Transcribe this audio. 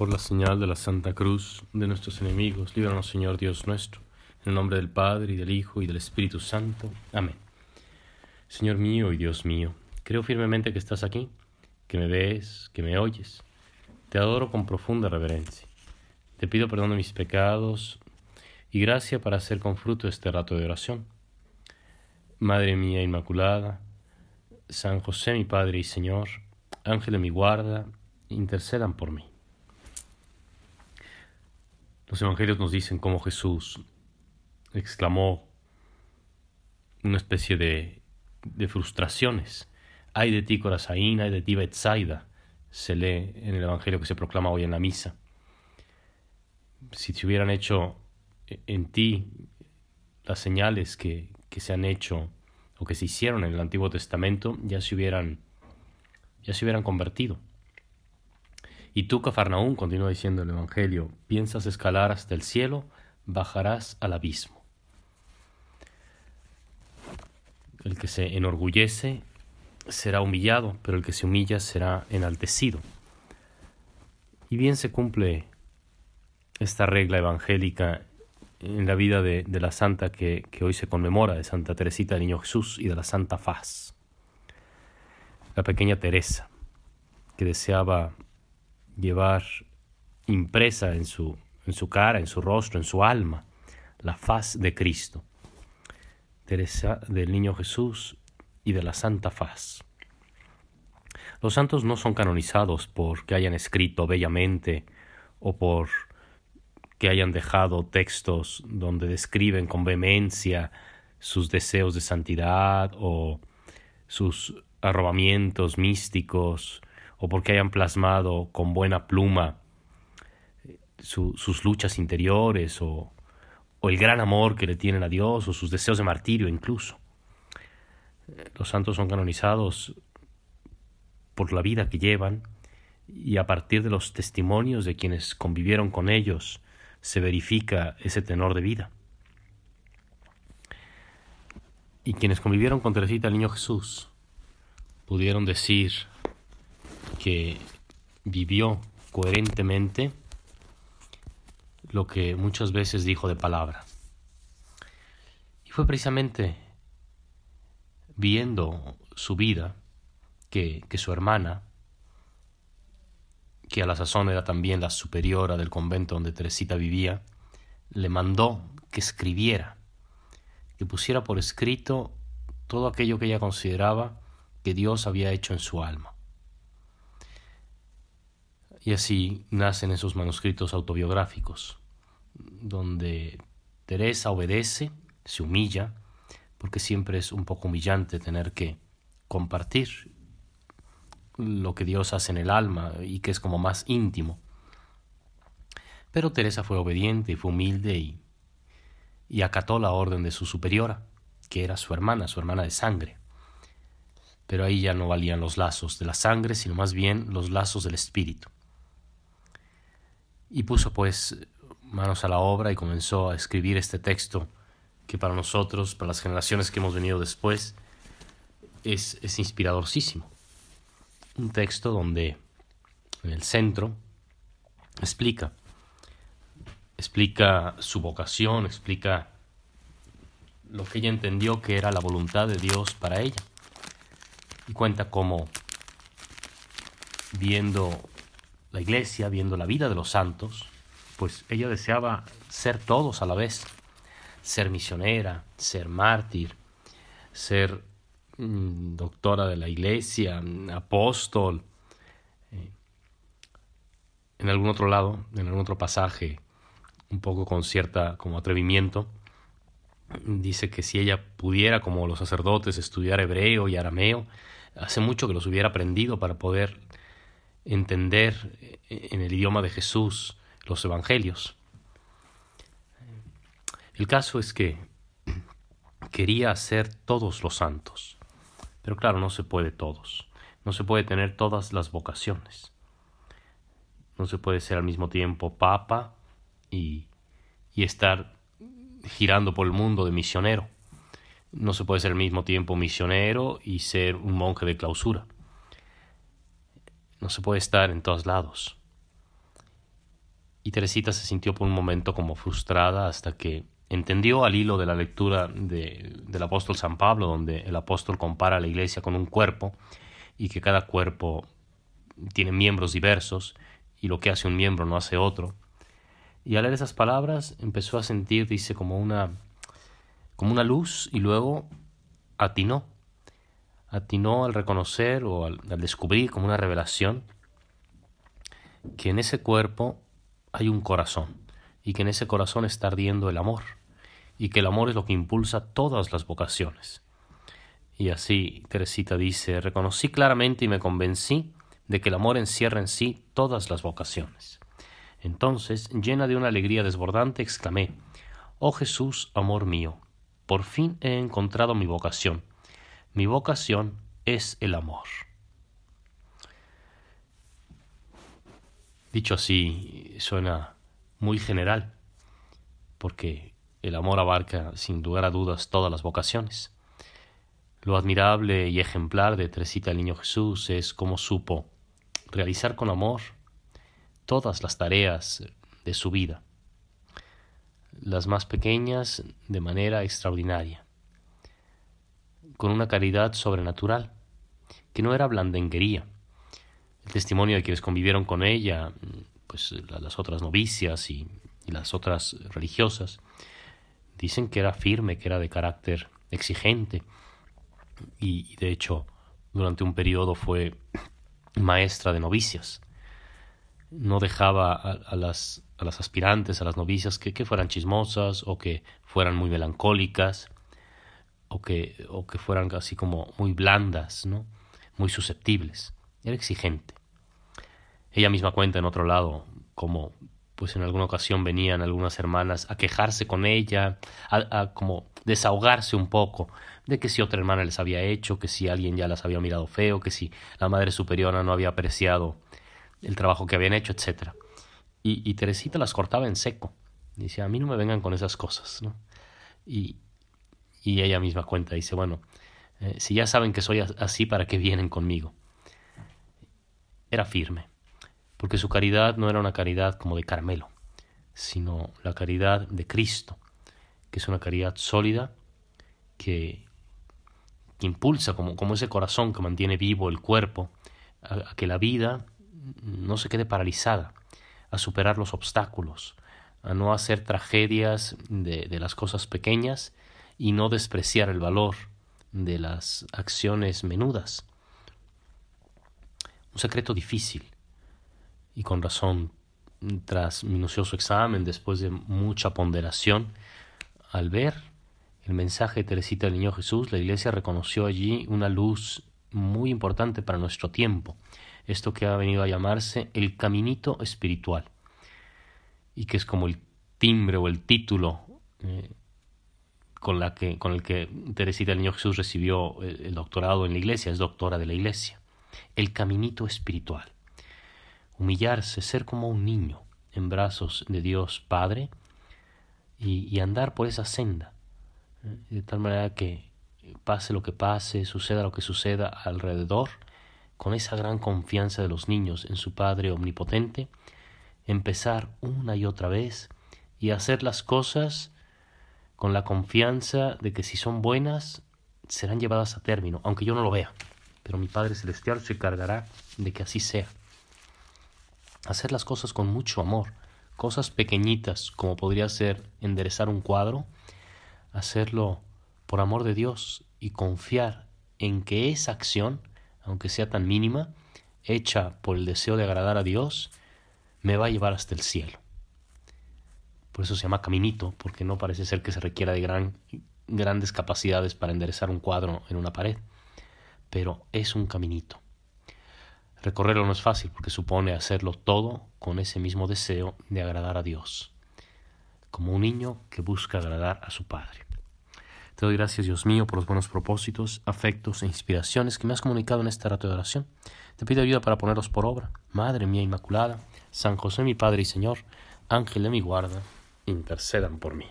Por la señal de la Santa Cruz de nuestros enemigos, líbranos Señor Dios nuestro, en el nombre del Padre y del Hijo y del Espíritu Santo. Amén. Señor mío y Dios mío, creo firmemente que estás aquí, que me ves, que me oyes. Te adoro con profunda reverencia. Te pido perdón de mis pecados y gracia para hacer con fruto este rato de oración. Madre mía Inmaculada, San José mi Padre y Señor, Ángel de mi guarda, intercedan por mí. Los evangelios nos dicen cómo Jesús exclamó una especie de, de frustraciones. Ay de ti, Corazaína, ay de ti, Betsaida, se lee en el evangelio que se proclama hoy en la misa. Si se hubieran hecho en ti las señales que, que se han hecho o que se hicieron en el Antiguo Testamento, ya se hubieran, ya se hubieran convertido. Y tú, Cafarnaún, continúa diciendo el Evangelio, piensas escalar hasta el cielo, bajarás al abismo. El que se enorgullece será humillado, pero el que se humilla será enaltecido. Y bien se cumple esta regla evangélica en la vida de, la santa que, que, hoy se conmemora, de Santa Teresita del Niño Jesús y de la Santa Faz. La pequeña Teresa, que deseaba llevar impresa en su, en su cara, en su rostro, en su alma, la faz de Cristo. Teresa del Niño Jesús y de la Santa Faz. Los santos no son canonizados porque hayan escrito bellamente o por que hayan dejado textos donde describen con vehemencia sus deseos de santidad o sus arrobamientos místicos o porque hayan plasmado con buena pluma su, sus luchas interiores o, o el gran amor que le tienen a Dios o sus deseos de martirio incluso. Los santos son canonizados por la vida que llevan y a partir de los testimonios de quienes convivieron con ellos se verifica ese tenor de vida. Y quienes convivieron con Teresita el Niño Jesús pudieron decir que vivió coherentemente lo que muchas veces dijo de palabra. Y fue precisamente viendo su vida que, que su hermana, que a la sazón era también la superiora del convento donde Teresita vivía, le mandó que escribiera, que pusiera por escrito todo aquello que ella consideraba que Dios había hecho en su alma. Y así nacen esos manuscritos autobiográficos, donde Teresa obedece, se humilla, porque siempre es un poco humillante tener que compartir lo que Dios hace en el alma y que es como más íntimo. Pero Teresa fue obediente y fue humilde y, y acató la orden de su superiora, que era su hermana, su hermana de sangre. Pero ahí ya no valían los lazos de la sangre, sino más bien los lazos del espíritu. Y puso pues manos a la obra y comenzó a escribir este texto que para nosotros, para las generaciones que hemos venido después, es, es inspiradorísimo un texto donde en el centro explica, explica su vocación, explica lo que ella entendió que era la voluntad de Dios para ella. Y cuenta cómo, viendo la iglesia, viendo la vida de los santos, pues ella deseaba ser todos a la vez, ser misionera, ser mártir, ser Mm, doctora de la iglesia, apóstol. Eh, en algún otro lado, en algún otro pasaje, un poco con cierta como atrevimiento, dice que si ella pudiera, como los sacerdotes, estudiar hebreo y arameo, hace mucho que los hubiera aprendido para poder entender eh, en el idioma de Jesús los evangelios. El caso es que quería hacer todos los santos. Pero claro, no se puede todos. No se puede tener todas las vocaciones. No se puede ser al mismo tiempo papa y, y estar girando por el mundo de misionero. No se puede ser al mismo tiempo misionero y ser un monje de clausura. No se puede estar en todos lados. Y Teresita se sintió por un momento como frustrada hasta que entendió al hilo de la lectura del apóstol San Pablo, donde el apóstol compara a la iglesia con un cuerpo y que cada cuerpo tiene miembros diversos y lo que hace un miembro no hace otro. Y al leer esas palabras empezó a sentir, dice, como una, como una luz y luego atinó. Atinó al reconocer o al, al descubrir como una revelación que en ese cuerpo hay un corazón y que en ese corazón está ardiendo el amor y que el amor es lo que impulsa todas las vocaciones. Y así Teresita dice, reconocí claramente y me convencí de que el amor encierra en sí todas las vocaciones. Entonces, llena de una alegría desbordante, exclamé, Oh Jesús, amor mío, por fin he encontrado mi vocación. Mi vocación es el amor. Dicho así, suena muy general, porque el amor abarca, sin lugar a dudas, todas las vocaciones. Lo admirable y ejemplar de Teresita el Niño Jesús es cómo supo realizar con amor todas las tareas de su vida, las más pequeñas de manera extraordinaria, con una caridad sobrenatural, que no era blandenguería. El testimonio de quienes convivieron con ella, pues las otras novicias y, las otras religiosas, Dicen que era firme, que era de carácter exigente y, de hecho durante un periodo fue maestra de novicias. No dejaba a, las, aspirantes, a las novicias, que, fueran chismosas o que fueran muy melancólicas o que, o que fueran así como muy blandas, ¿no? muy susceptibles. Era exigente. Ella misma cuenta en otro lado cómo pues en alguna ocasión venían algunas hermanas a quejarse con ella, a, como desahogarse un poco de que si otra hermana les había hecho, que si alguien ya las había mirado feo, que si la madre superiora no había apreciado el trabajo que habían hecho, etc. Y, Teresita las cortaba en seco. Dice, a mí no me vengan con esas cosas. ¿no? Y, y ella misma cuenta, dice, bueno, eh, si ya saben que soy así, ¿para qué vienen conmigo? Era firme porque su caridad no era una caridad como de Carmelo, sino la caridad de Cristo, que es una caridad sólida que, impulsa como, como, ese corazón que mantiene vivo el cuerpo, a, que la vida no se quede paralizada, a superar los obstáculos, a no hacer tragedias de, de las cosas pequeñas y no despreciar el valor de las acciones menudas. Un secreto difícil, y con razón, tras minucioso examen, después de mucha ponderación, al ver el mensaje de Teresita del Niño Jesús, la Iglesia reconoció allí una luz muy importante para nuestro tiempo, esto que ha venido a llamarse el caminito espiritual, y que es como el timbre o el título eh, con, la que, con el que Teresita del Niño Jesús recibió el doctorado en la Iglesia, es doctora de la Iglesia, el caminito espiritual humillarse, ser como un niño en brazos de Dios Padre y, andar por esa senda, ¿eh? de tal manera que pase lo que pase, suceda lo que suceda alrededor, con esa gran confianza de los niños en su Padre omnipotente, empezar una y otra vez y hacer las cosas con la confianza de que si son buenas, serán llevadas a término, aunque yo no lo vea. Pero mi Padre Celestial se encargará de que así sea hacer las cosas con mucho amor, cosas pequeñitas como podría ser enderezar un cuadro, hacerlo por amor de Dios y confiar en que esa acción, aunque sea tan mínima, hecha por el deseo de agradar a Dios, me va a llevar hasta el cielo. Por eso se llama caminito, porque no parece ser que se requiera de gran, grandes capacidades para enderezar un cuadro en una pared, pero es un caminito. Recorrerlo no es fácil porque supone hacerlo todo con ese mismo deseo de agradar a Dios, como un niño que busca agradar a su Padre. Te doy gracias, Dios mío, por los buenos propósitos, afectos e inspiraciones que me has comunicado en esta rato de oración. Te pido ayuda para ponerlos por obra. Madre mía Inmaculada, San José mi Padre y Señor, Ángel de mi guarda, intercedan por mí.